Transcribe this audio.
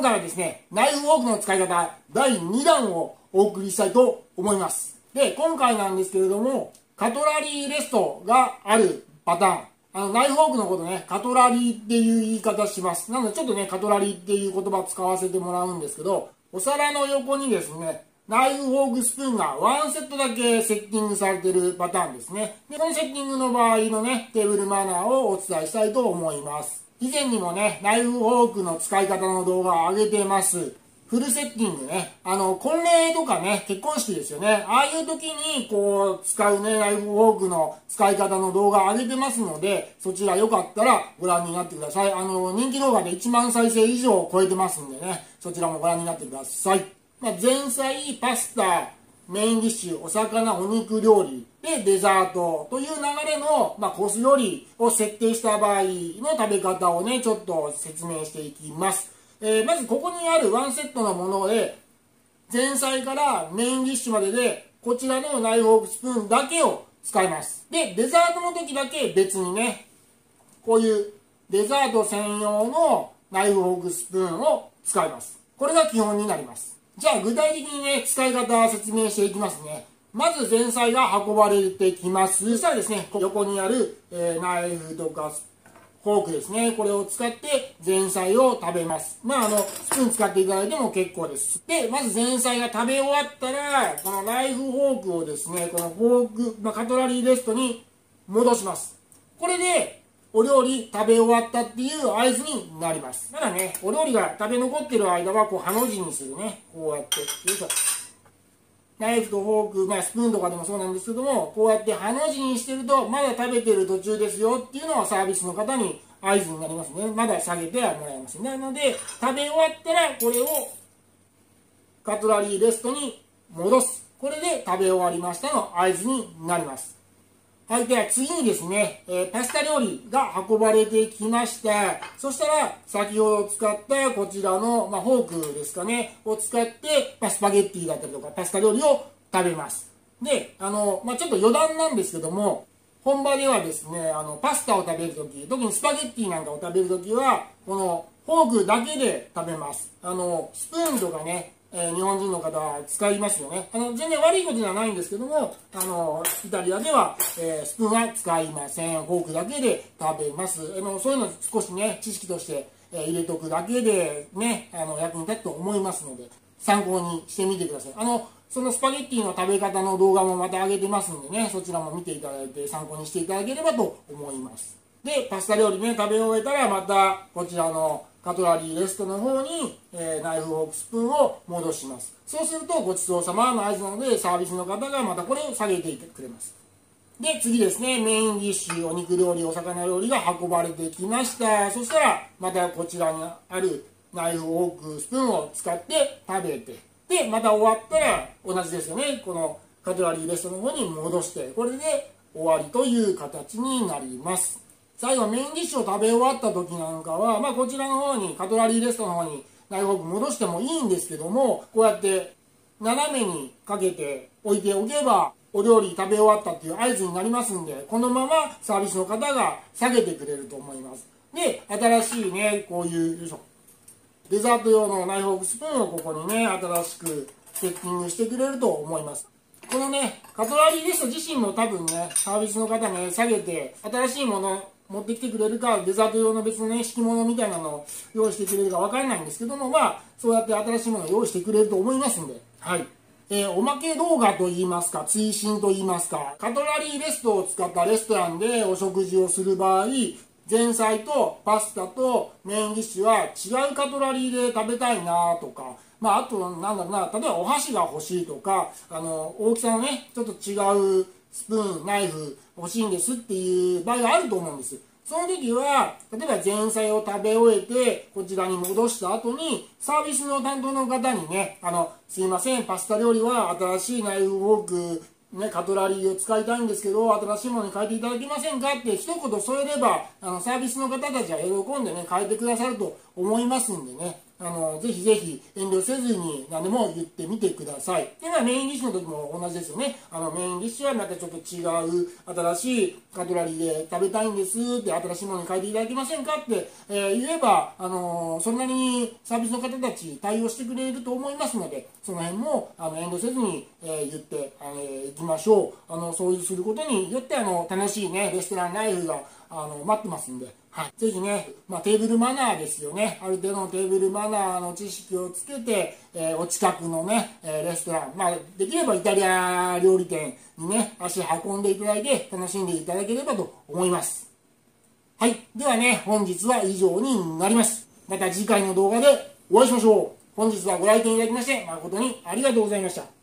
今回はですね、ナイフウォークの使い方第2弾をお送りしたいと思います。で、今回なんですけれども、カトラリーレストがあるパターン。あの、ナイフウォークのことね、カトラリーっていう言い方します。なのでちょっとね、カトラリーっていう言葉使わせてもらうんですけど、お皿の横にですね、ナイフフォークスプーンがワンセットだけセッティングされてるパターンですね。で、このセッティングの場合のね、テーブルマナーをお伝えしたいと思います。以前にもね、ナイフフォークの使い方の動画を上げてます。フルセッティングね。あの、婚礼とかね、結婚式ですよね。ああいう時に、こう、使うね、ナイフフォークの使い方の動画上げてますので、そちらよかったらご覧になってください。あの、人気動画で1万再生以上を超えてますんでね、そちらもご覧になってください。まあ、前菜、パスタ、メインディッシュ、お魚、お肉料理、で、デザートという流れの、まあ、コース料理を設定した場合の食べ方をね、ちょっと説明していきます。えー、まずここにあるワンセットのもので、前菜からメインディッシュまでで、こちらのナイフフォークスプーンだけを使います。で、デザートの時だけ別にね、こういうデザート専用のナイフフォークスプーンを使います。これが基本になります。じゃあ具体的にね、使い方を説明していきますね。まず前菜が運ばれてきます。そしたらですね、横にある、えー、ナイフとかフォークですね。これを使って前菜を食べます。まあ、あの、スプーン使っていただいても結構です。で、まず前菜が食べ終わったら、このナイフフォークをですね、このフォーク、まあ、カトラリーレストに戻します。これで、お料理食べ終わったっていう合図になります。ただね、お料理が食べ残ってる間は、こう、ハの字にするね。こうやって。よいしょ。ナイフとフォーク、まあ、スプーンとかでもそうなんですけども、こうやってハの字にしてると、まだ食べてる途中ですよっていうのはサービスの方に合図になりますね。まだ下げてはもらえます。なので、食べ終わったら、これをカトラリーレストに戻す。これで食べ終わりましたの合図になります。はい、では次にですね、えー、パスタ料理が運ばれてきました。そしたら、先ほど使ったこちらの、まあ、フォークですかね、を使って、まあ、スパゲッティだったりとか、パスタ料理を食べます。で、あの、まあ、ちょっと余談なんですけども、本場ではですね、あの、パスタを食べるとき、特にスパゲッティなんかを食べるときは、この、フォークだけで食べます。あの、スプーンとかね、えー、日本人の方は使いますよね。あの、全然悪いことではないんですけども、あの、イタリアでは、えー、スプーンは使いません。フォークだけで食べます。あの、そういうの少しね、知識として、えー、入れとくだけでね、あの、役に立つと思いますので、参考にしてみてください。あの、そのスパゲッティの食べ方の動画もまた上げてますんでね、そちらも見ていただいて参考にしていただければと思います。で、パスタ料理ね、食べ終えたらまたこちらのカトラリーレストの方に、えー、ナイフフォークスプーンを戻します。そうするとごちそうさまの合図なのでサービスの方がまたこれを下げていてくれます。で、次ですね、メインディッシュ、お肉料理、お魚料理が運ばれてきました。そしたら、またこちらにあるナイフフォークスプーンを使って食べて、で、また終わったら同じですよね。このカトラリーレストの方に戻して、これで終わりという形になります。最後メインディッシュを食べ終わった時なんかは、まあこちらの方に、カトラリーレストの方にナイフォーク戻してもいいんですけども、こうやって斜めにかけて置いておけば、お料理食べ終わったっていう合図になりますんで、このままサービスの方が下げてくれると思います。で、新しいね、こういう、よいしょ、デザート用のナイフォークスプーンをここにね、新しくセッティングしてくれると思います。このね、カトラリーレスト自身も多分ね、サービスの方ね、下げて、新しいもの持ってきてくれるか、デザート用の別のね、敷物みたいなのを用意してくれるかわかんないんですけども、まあ、そうやって新しいものを用意してくれると思いますんで、はい。えー、おまけ動画といいますか、追伸といいますか、カトラリーレストを使ったレストランでお食事をする場合、前菜とパスタとメインディッシュは違うカトラリーで食べたいなとか、まあ、あと、なんだろうな、例えばお箸が欲しいとか、あの、大きさのね、ちょっと違うスプーン、ナイフ欲しいんですっていう場合があると思うんです。その時は、例えば前菜を食べ終えて、こちらに戻した後に、サービスの担当の方にね、あの、すいません、パスタ料理は新しいナイフフォーク、ね、カトラリーを使いたいんですけど、新しいものに変えていただけませんかって一言添えれば、あの、サービスの方たちは喜んでね、変えてくださると思いますんでね、あの、ぜひぜひ遠慮せずに何でも言ってみてください。ではメインディッシュの時も同じですよね。あの、メインディッシュはまたちょっと違う新しいカトラリーで食べたいんですって新しいものに変えていただけませんかって、えー、言えば、あのそんなにサービスの方たち対応してくれると思いますので、その辺もあの遠慮せずに、えー、言ってあのいきましょう。あの、そうすることによって、あの、楽しいね、レストランライフがあの待ってますんで、はい、ぜひね、まあ、テーブルマナーですよね、ある程度のテーブルマナーの知識をつけて、えー、お近くのね、えー、レストラン、まあ、できればイタリア料理店にね、足運んでいただいて、楽しんでいただければと思います。はい、ではね、本日は以上になります。また次回の動画でお会いしましょう。本日はご来店いただきまして、誠にありがとうございました。